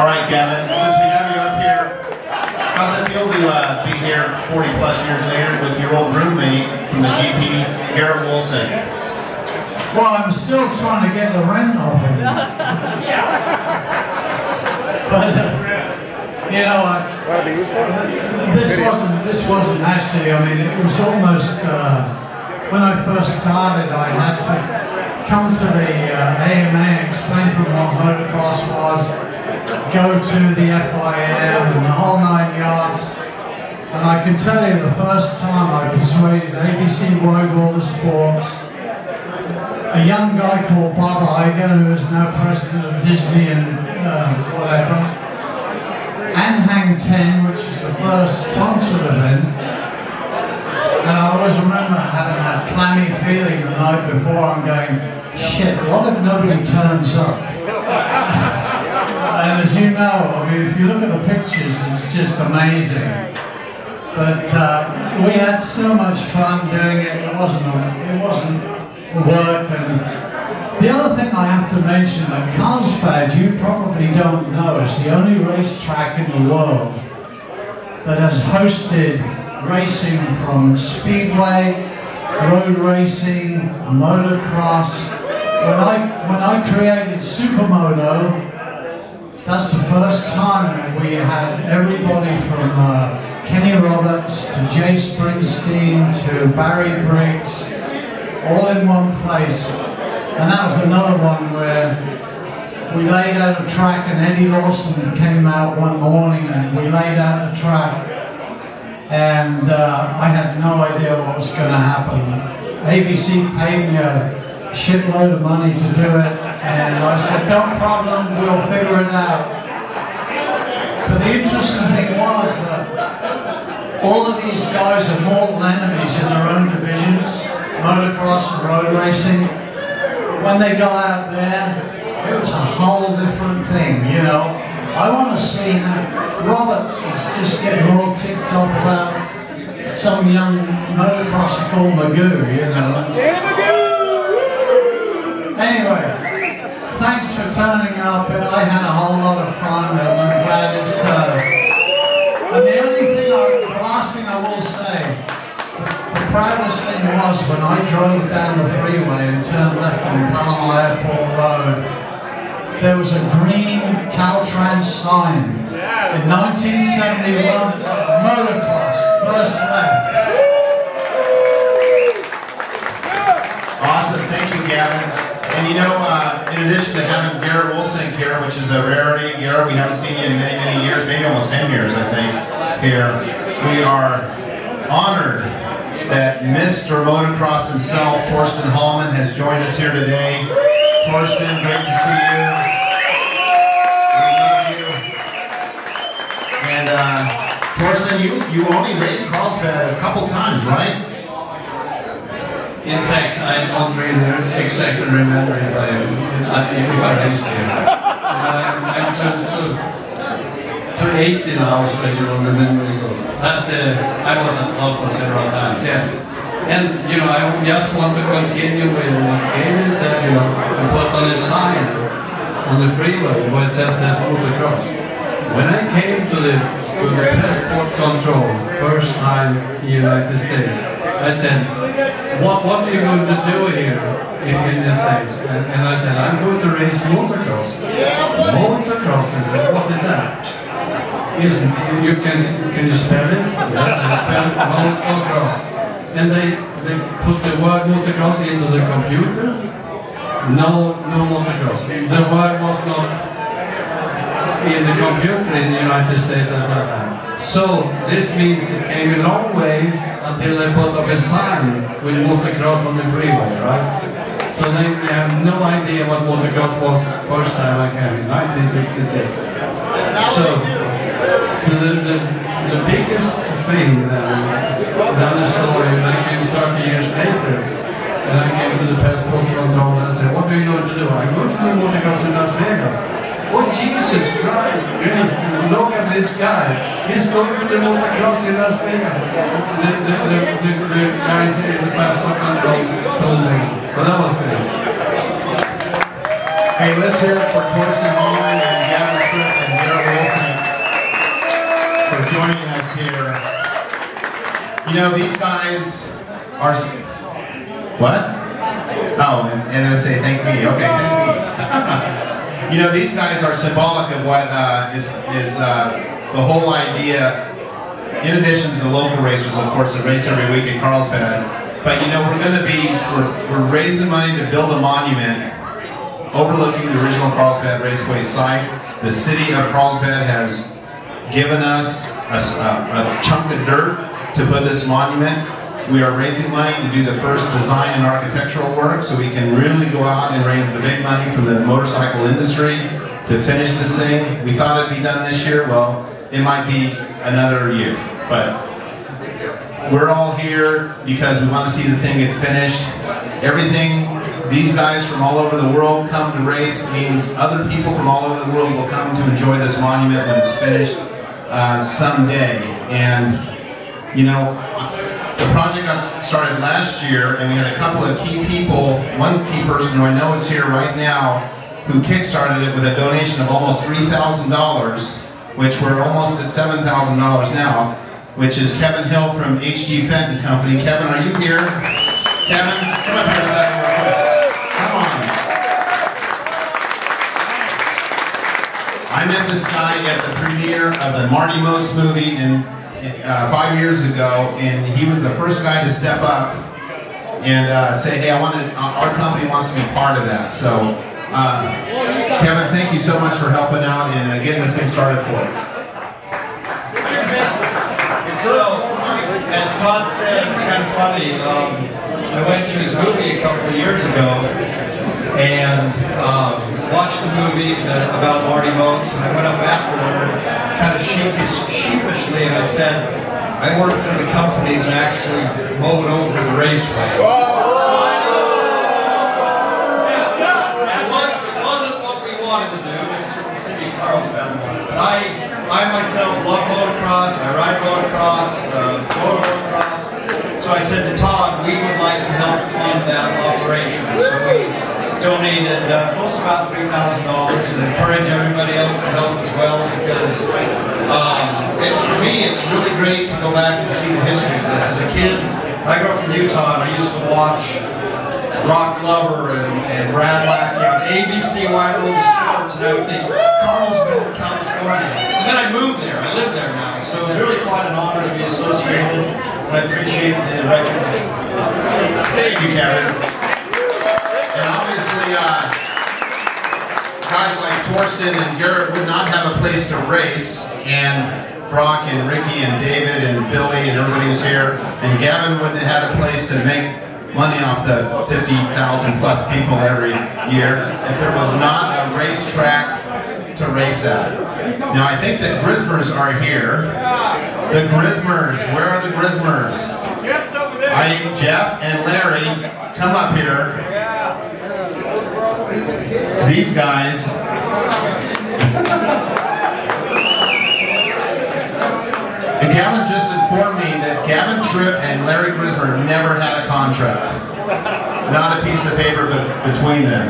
All right, Gavin, since we have you up here, how's it feel to uh, be here 40 plus years later with your old roommate from the GP, Gerrit Wolsink? Well, I'm still trying to get the rent off him. but uh, you know, I, this wasn't this wasn't actually. I mean, it was almost uh, when I first started. I had to come to the uh, AMA, explain to them what motocross was, go to the FIM and the whole nine yards. And I can tell you, the first time I persuaded ABC Road Roller Sports, a young guy called Bob Iger, who is now president of Disney and uh, whatever, and Hang Ten, which is the first sponsored event. And I always remember having that clammy feeling the night before. I'm going, shit, what if nobody turns up? And as you know, I mean, if you look at the pictures, it's just amazing. But uh, we had so much fun doing it. It wasn't, it wasn't work. And the other thing I have to mention that Carlsbad, you probably don't know, is the only racetrack in the world that has hosted racing from speedway, road racing, motocross. When I when I created Supermoto, that's the first time we had everybody from uh, Kenny Roberts to Jay Springsteen to Barry Briggs all in one place. And that was another one where we laid out a track and Eddie Lawson came out one morning and we laid out the track and uh, I had no idea what was going to happen. ABC paid me a shitload of money to do it and I said, no problem, we'll figure it out. But the interesting thing was that all of these guys are mortal enemies in their own divisions, motocross and road racing. When they got out there, it was a whole different thing, you know. I want to see Roberts is just getting all ticked off about some young motocrosser called Magoo, you know. Magoo! Anyway, thanks for turning up. And I had a whole lot of fun and I'm glad it's... so. and the only thing, I, the last thing I will say, the proudest thing was when I drove down the freeway and turned left on Palomar Airport Road there was a green Caltrans sign in 1971 that said motocross, first left. Awesome, thank you, Gavin. And you know, uh, in addition to having Gerrit Wolsink here, which is a rarity, Gerrit, we haven't seen you in many, many years, maybe almost 10 years, I think, here. We are honored that Mr. Motocross himself, Torsten Hallman, has joined us here today. Torsten, great to see you. We you. And uh, Torsten, you, you only raced Carlsbad a couple times, right? In fact, I'm not really exactly remember if I, if I raced here. I'm, I'm close to, to 80 now, so you don't remember it goes. But uh, I was at Alpha several times, yes. And, you know, I just want to continue with what Gavin said, you know, and put on a sign on the freeway where it says that motocross. When I came to the, to the passport control first time in the United States, I said, what, what are you going to do here in, in the States? And, and I said, I'm going to race motocross. Motocross, I said, what is that? Yes, you can, can you spell it? Yes, I spelled motocross and they, they put the word motocross into the computer. No, no motocross. The word was not in the computer in the United States at that time. So this means it came a long way until they put up a sign with motocross on the freeway, right? So they, they have no idea what motocross was first time I came in 1966. So, so the, the, the biggest thing then another story when I came 30 years later and I came to the passport control and I said, what are you going to do? I'm going to do motocross in Las Vegas. Oh, Jesus Christ, look at this guy. He's going to the motocross in Las Vegas. The, the, the, the, the guys in the passport control told me. So that was good. Hey, let's hear it for Torsten Hallman and Gavin Smith and Darrell Wilson for joining us here. You know, these guys are... What? Oh, and, and then say, thank me. Okay, thank me. you know, these guys are symbolic of what uh, is is uh, the whole idea. In addition to the local racers, of course, that race every week in Carlsbad. But you know, we're going to be we're, we're raising money to build a monument overlooking the original Carlsbad Raceway site. The city of Carlsbad has given us a, a, a chunk of dirt to put this monument. We are raising money to do the first design and architectural work so we can really go out and raise the big money from the motorcycle industry to finish this thing. We thought it'd be done this year. Well, it might be another year. But we're all here because we want to see the thing get finished. Everything these guys from all over the world come to race means other people from all over the world will come to enjoy this monument when it's finished uh, someday. And, you know, the project got started last year, and we had a couple of key people, one key person who I know is here right now, who kickstarted it with a donation of almost $3,000, which we're almost at $7,000 now, which is Kevin Hill from HG Fenton Company. Kevin, are you here? Kevin, come up here. Come on. I met this guy at the premiere of the Marty Moates movie in uh, five years ago, and he was the first guy to step up and uh, say, "Hey, I wanted uh, our company wants to be part of that." So, uh, Kevin, thank you so much for helping out and uh, getting this thing started for us. So, as Todd said, it's kind of funny. Um, I went to his movie a couple of years ago and um, watched the movie uh, about Marty Moates, and I went up afterward, kind of sheepish, sheepishly, and I said, I work for the company that actually mowed over the raceway. Yeah, it wasn't, it wasn't what we wanted to do, it was what the city of Carlsbad wanted. But I, I myself love motocross, I ride motocross, uh, motor motocross. So I said to Todd, we would like to help fund that operation. So we donated uh, close to about $3,000 and encourage everybody else to help as well because um, it, for me it's really great to go back and see the history of this. As a kid, I grew up in Utah and I used to watch Broc Glover and, and Brad Lackey on ABC Wide World of Sports and I would think Carlsbad, California. And then I moved there, I live there now. So it's really quite an honor to be associated and I appreciate the recognition. Thank you, Kevin. Uh, guys like Torsten and Garrett would not have a place to race, and Broc and Ricky and David and Billy and everybody who's here, and Gavin wouldn't have had a place to make money off the 50,000 plus people every year if there was not a racetrack to race at. Now, I think that Grismers are here. The Grismers, where are the Grismers? I, Jeff and Larry, come up here. These guys. and Gavin just informed me that Gavin Trippe and Larry Grismer never had a contract. Not a piece of paper be- between them.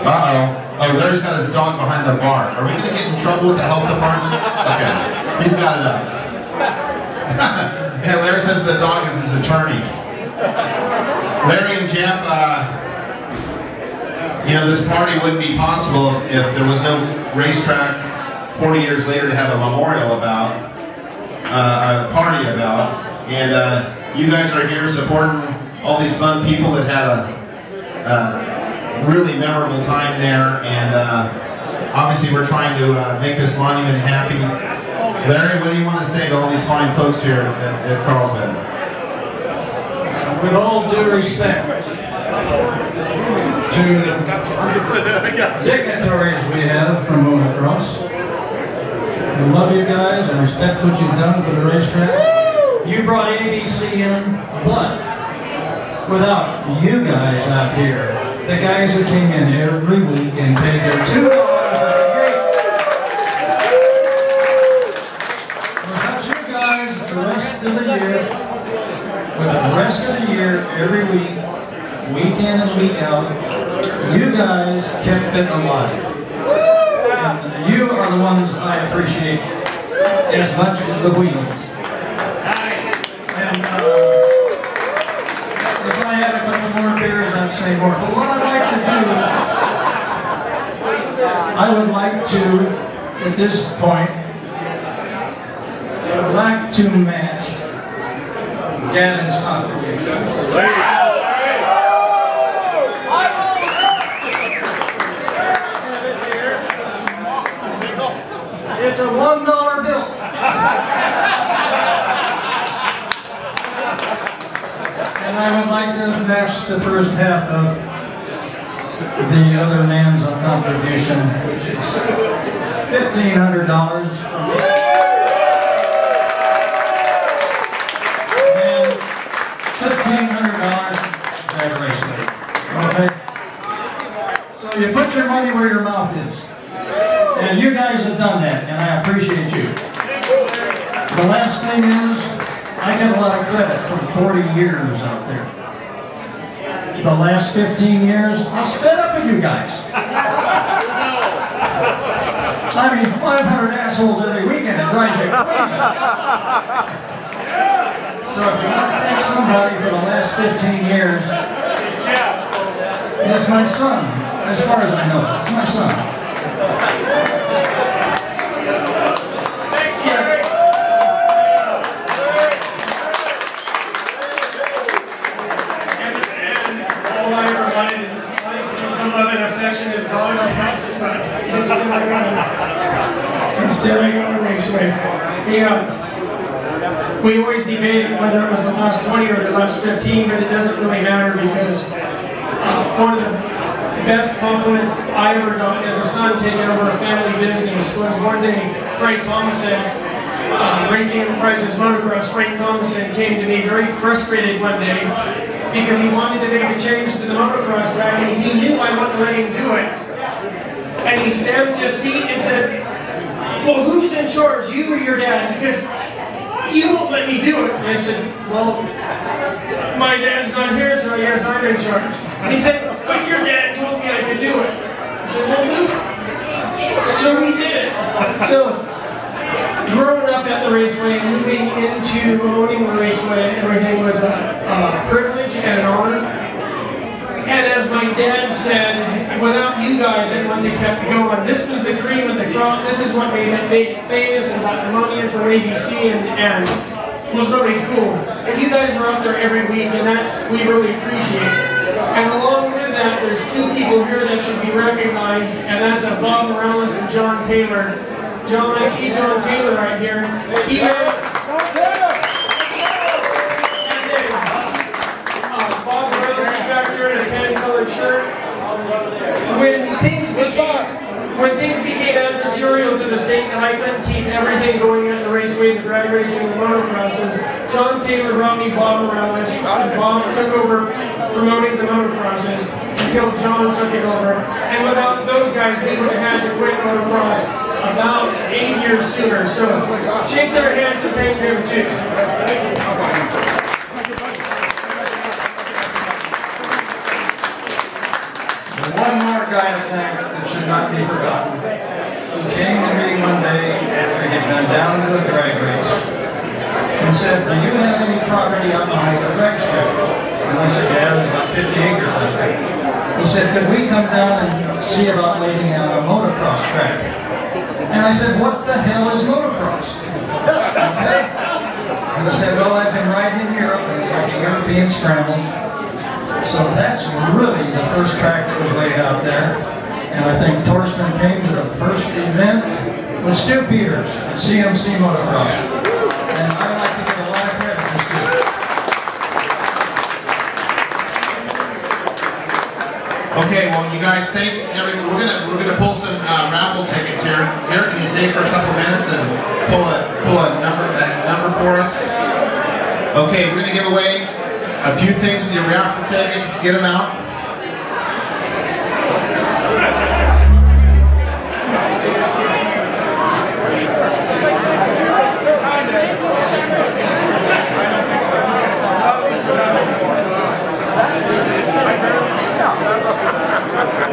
Uh-oh. Oh, Larry's got his dog behind the bar. Are we going to get in trouble with the health department? Okay. He's got it up. yeah, Larry says the dog is his attorney. Larry and Jeff, uh, you know, this party wouldn't be possible if there was no racetrack 40 years later to have a memorial about, uh, a party about. And uh, you guys are here supporting all these fun people that had a, really memorable time there. And uh, obviously we're trying to uh, make this monument happy. Larry, what do you want to say to all these fine folks here at, at Carlsbad? With all due respect to the dignitaries we have from motocross, I love you guys, I respect what you've done for the racetrack. You brought ABC in, but without you guys out here, the guys who came in every week and paid their two dollars Without you guys, the rest of the year, with the rest of the year, every week, week in and week out, you guys kept it alive. And you are the ones I appreciate as much as the wheels. And uh, if I had a couple more beers, I'd say more. But what I'd like to do, I would like to, at this point, I would like to match Gavin's contribution. It's a one dollar bill. And I would like to match the first half of the other man's contribution, which is fifteen hundred dollars. And fifteen hundred dollars Okay? So you put your money where your mouth is. And you guys have done that, and I appreciate you. The last thing is, I get a lot of credit for 40 years out there. The last 15 years, I spent up with you guys. I mean, 500 assholes every weekend, it drives you crazy. So if you want to thank somebody for the last 15 years, it's my son, as far as I know. It's my son. To instead I go Raceway. Yeah. We always debated whether it was the last 20 or the last 15, but it doesn't really matter because uh, one of the best compliments I ever got as a son taking over a family business was one day Frank Thomason uh, Racing Enterprises Motocross, Frank Thomason came to me very frustrated one day because he wanted to make a change to the motocross track and he knew I wouldn't let him do it. And he stamped his feet and said, well, who's in charge, you or your dad? Because you won't let me do it. And I said, well, my dad's not here, so yes, I'm in charge. And he said, but your dad told me I could do it. I said, well, do. So we did it. So growing up at the raceway, moving into owning the raceway, everything was a, a privilege and an honor. And as my dad said, without you guys, it wouldn't have kept going. This was the cream of the crop. This is what made it, made it famous and got in from ABC and, and was really cool. And you guys were out there every week, and that's we really appreciate. And along with that, there's two people here that should be recognized, and that's Bob Morales and John Taylor. John, I see John Taylor right here. He ran, and then, uh, Bob Morales is back there in a tan-colored shirt. When things became, when things became uh, adversarial to the state and I couldn't keep everything going at the raceway, the drag racing, the motocrosses, John Taylor me Bob Morales. and Bob took over promoting the motocrosses until John took it over. And without those guys, we would have had to quit motocross about eight years sooner. So shake their hands and thank them too. More guy to thank that should not be forgotten. He came to me one day after he'd gone down to the drag race and said, do you have any property up on the strip? And I said, yeah, there's about 50 acres out there. He said, could we come down and see about laying out a motocross track? And I said, what the hell is motocross? Okay? And he said, well, I've been riding in Europe, it's like a European scramble. So that's really the first track that was laid out there. And I think Torsten came to the first event with Stu Peters CMC Motocross. And I'd like to give a lot of credit to Stu. Okay, well, you guys, thanks. Every, we're gonna we're gonna pull some uh, raffle tickets here. Here, can you stay for a couple minutes and pull a pull a number a number for us? Okay, we're gonna give away a few things with your raffle tickets. Get them out.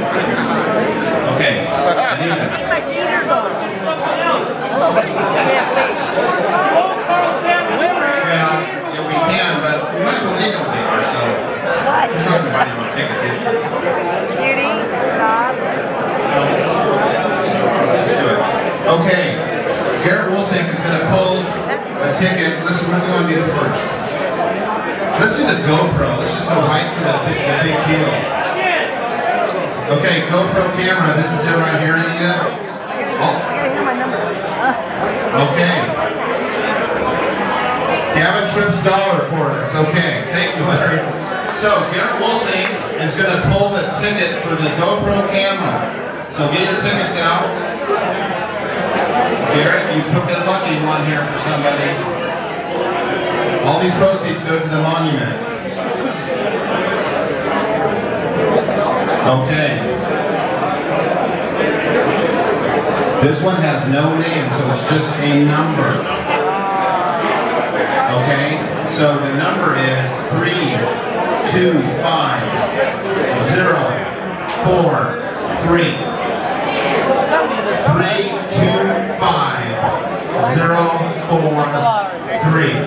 Okay. Anita. my cheaters on. Can't see. Yeah, yeah, we can, but we might as well leave them there. So. What? We're talking about buy you a ticket. Judy, stop. Let's do it. Okay, Gerrit Wolsink is going to pull a ticket. Let's, what do we want to do first? Let's do the GoPro. Let's just go right for the big, the big deal. Okay, GoPro camera. This is it right here, Anita. I gotta hear my number. Okay. Gavin Trippe's dollar for us. Okay, thank you, Larry. So Gerrit Wolsink is going to pull the ticket for the GoPro camera. So get your tickets out. Garrett, you took the lucky one here for somebody. All these proceeds go to the monument. Okay. This one has no name, so it's just a number. Okay, so the number is three, two, five, zero, four, three. Three, two, five, zero, four, three.